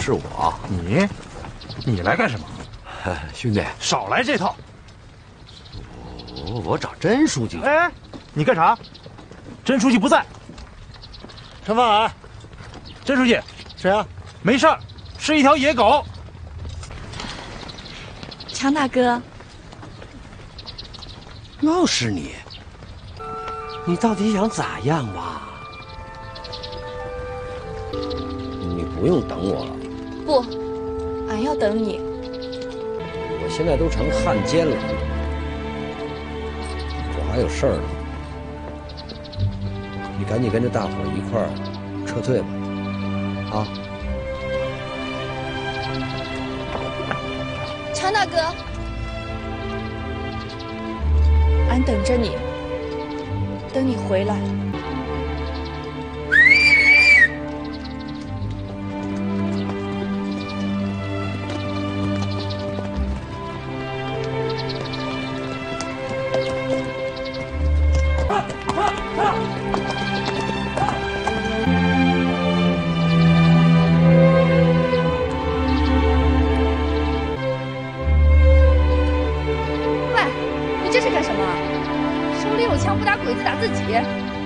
是我。你，你来干什么？兄弟，少来这套。我我找甄书记。哎，你干啥？甄书记不在。陈范海，甄书记，谁啊？没事儿，是一条野狗。强大哥，又是你，你到底想咋样吧？你不用等我了。不，俺要等你。我现在都成汉奸了，我还有事儿呢。你赶紧跟着大伙儿一块儿撤退吧，啊！常大哥，俺等着你，等你回来。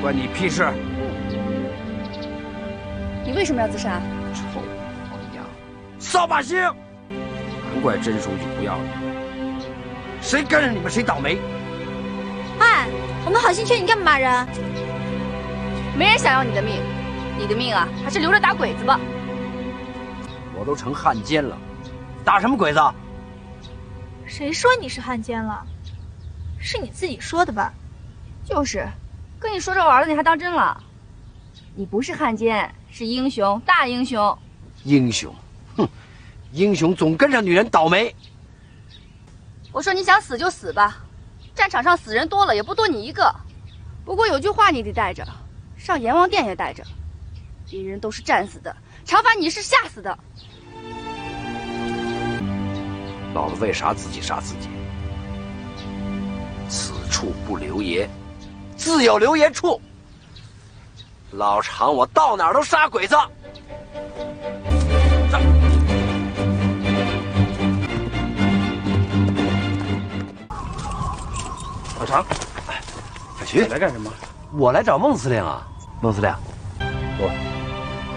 关你屁事！你为什么要自杀？臭老娘，扫把星！难怪甄书记不要你，谁跟着你们谁倒霉。哎，我们好心劝你干嘛骂人？没人想要你的命，你的命啊，还是留着打鬼子吧。我都成汉奸了，打什么鬼子？谁说你是汉奸了？是你自己说的吧？就是，跟你说着玩的你还当真了？你不是汉奸，是英雄，大英雄。英雄，哼，英雄总跟着女人倒霉。我说你想死就死吧，战场上死人多了也不多你一个。不过有句话你得带着，上阎王殿也带着，别人都是战死的，长发你是吓死的。老子为啥自己杀自己？此处不留爷，自有留爷处。老常我到哪儿都杀鬼子。老常，小徐你来干什么？我来找孟司令啊。孟司令，我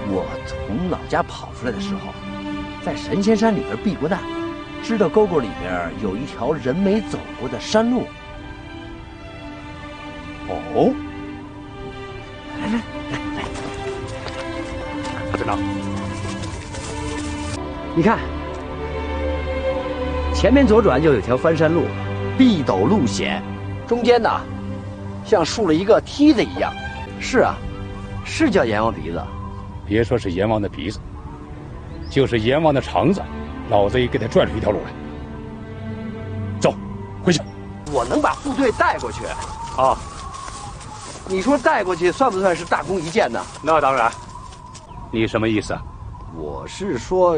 我从老家跑出来的时候，在神仙山里边避过难，知道沟沟里边有一条人没走过的山路。哦，来来来来，队长，你看，前面左转就有条翻山路，壁陡路险，中间呢，像竖了一个梯子一样。是啊，是叫阎王鼻子。别说是阎王的鼻子，就是阎王的肠子，老子也给他拽出一条路来。走，回去。我能把部队带过去。啊，你说带过去算不算是大功一件呢？那当然。你什么意思啊？我是说，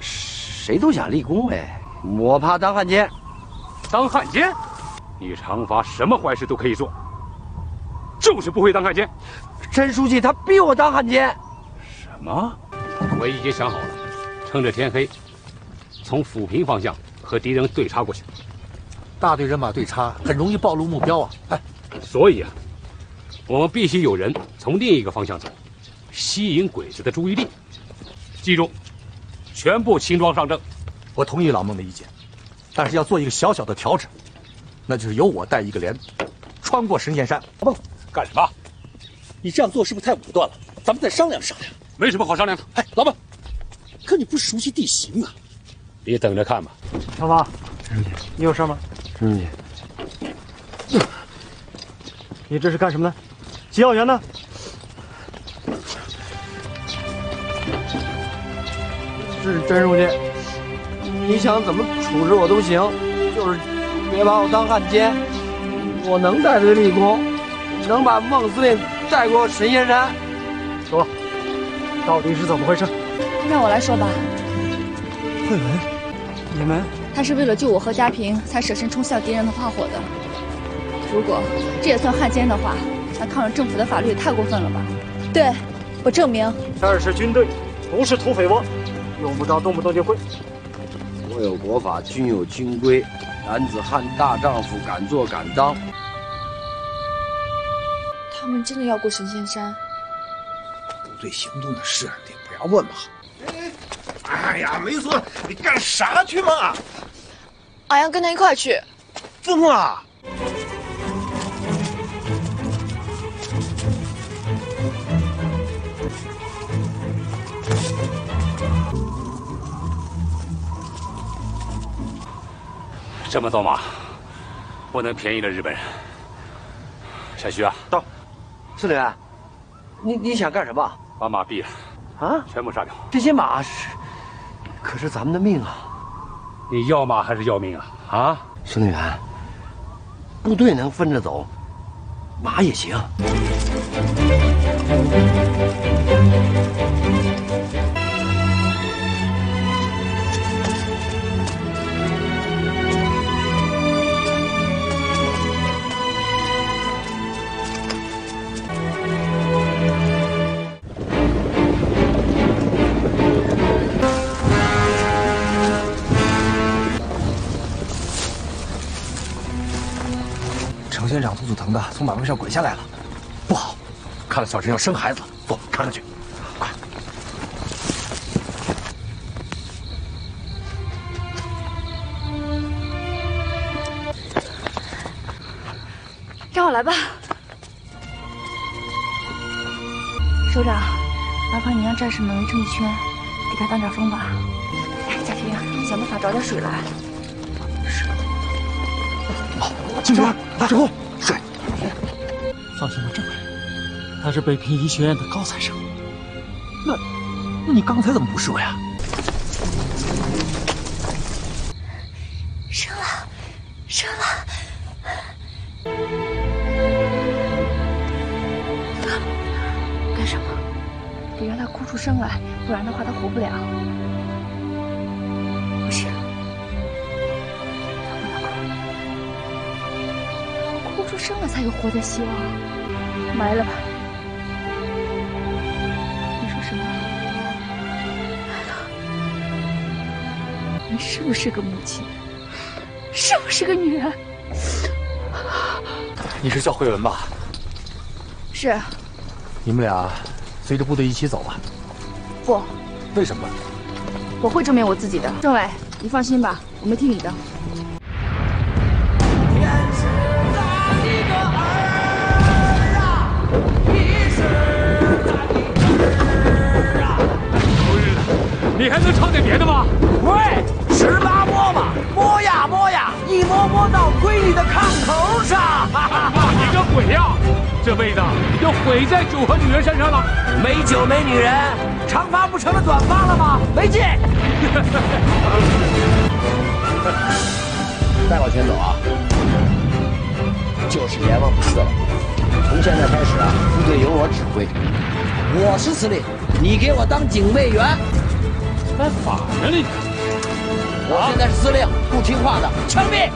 谁都想立功呗。我怕当汉奸。当汉奸？你长发什么坏事都可以做，就是不会当汉奸。甄书记他逼我当汉奸。什么？我已经想好了，趁着天黑，从抚平方向和敌人对插过去。大队人马对插，很容易暴露目标啊！哎，所以啊，我们必须有人从另一个方向走，吸引鬼子的注意力。记住，全部轻装上阵。我同意老孟的意见，但是要做一个小小的调整，那就是由我带一个连，穿过神仙山。老孟，干什么？你这样做是不是太武断了？咱们再商量商量。没什么好商量的。哎，老孟，可你不熟悉地形啊！你等着看吧。长发，你有事吗？甄书记，你这是干什么呢？急要员呢？是真书记，你想怎么处置我都行，就是别把我当汉奸。我能带队立功，能把孟司令带过神仙山。说，到底是怎么回事？让我来说吧。慧文，你们他是为了救我和家平，才舍身冲向敌人的炮火的。如果这也算汉奸的话，那抗日政府的法律也太过分了吧？对，我证明，这是军队，不是土匪窝，用不着动不动就跪。国有国法，军有军规，男子汉大丈夫，敢做敢当。他们真的要过神仙山？部队行动的事，你不要问嘛。哎呀，没错，你干啥去嘛？俺要跟他一块去。疯了！这么多马，不能便宜了日本人。小徐啊，到。司令员，你你想干什么？把马毙了。啊！全部杀掉。这些马是，可是咱们的命啊！你要马还是要命啊？啊！司令员，部队能分着走，马也行。肚子疼的，从马背上滚下来了，不好，看来小陈要生孩子了。走，看看去，快！让我来吧，首长，麻烦你让战士们围成一圈，给他挡点风吧。哎，贾平，想办法找点水来。是。好，进去，之后放心吧，政委，他是北平医学院的高材生。那，那你刚才怎么不说呀？生了，生了。干什么？得让他哭出声来，不然的话他活不了。哭，哭出声来才有活的希望。埋了吧。你说什么？埋了。你是不是个母亲？是不是个女人？你是叫慧文吧？是。你们俩随着部队一起走吧。不。为什么？我会证明我自己的。政委，你放心吧，我没听你的。你还能唱点别的吗？喂，十八摸嘛，摸呀摸呀，一摸摸到闺女的炕头上。你个鬼呀！这辈子要毁在酒和女人身上了。没酒没女人，长发不成了短发了吗？没劲。再往前走啊，就是阎王寺了。从现在开始啊，部队由我指挥。我是司令，你给我当警卫员。还反着你！我现在是司令，不听话的枪毙！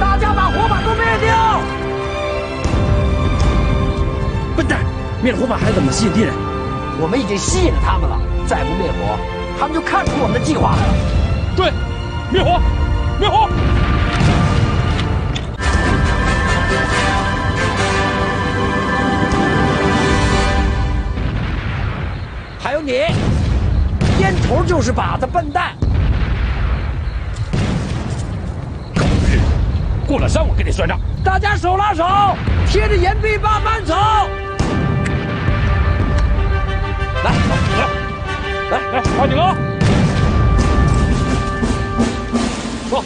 大家把火把都灭掉！笨蛋，灭了火把还怎么吸引敌人？我们已经吸引了他们了，再不灭火，他们就看出我们的计划来了。对，灭火，灭火！你，烟头就是靶子，笨蛋！狗日，过了山我跟你算账！大家手拉手，贴着岩壁慢慢走。来，来，来，来，抓紧了！说。